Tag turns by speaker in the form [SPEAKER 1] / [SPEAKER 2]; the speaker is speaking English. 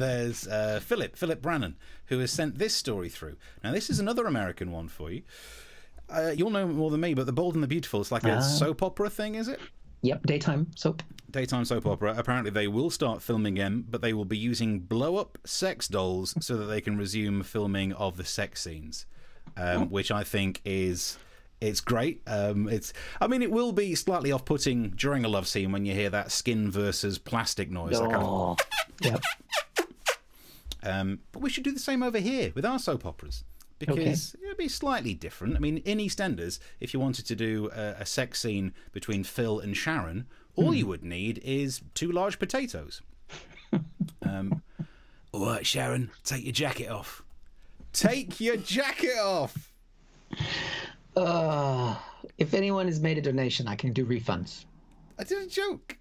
[SPEAKER 1] there's uh, Philip, Philip Brannan, who has sent this story through. Now, this is another American one for you. Uh, you'll know more than me, but The Bold and the Beautiful, it's like a
[SPEAKER 2] Ah.
[SPEAKER 1] soap opera thing, is it?
[SPEAKER 2] Yep, daytime soap.
[SPEAKER 1] Daytime soap opera. Apparently, they will start filming again, but they will be using blow up sex dolls so that they can resume filming of the sex scenes, um, which I think is. It's great. Um, it's. I mean, it will be slightly off-putting during a love scene when you hear that skin versus plastic noise. that kind of-
[SPEAKER 2] Oh, yep.
[SPEAKER 1] Um, but we should do the same over here with our soap operas because it'd be slightly different. I mean, in EastEnders, if you wanted to do a, a sex scene between Phil and Sharon, all you would need is two large potatoes. um, all right, Sharon, take your jacket off. Take your jacket off.
[SPEAKER 2] Uh, if anyone has made a donation, I can do refunds.
[SPEAKER 1] I did a joke.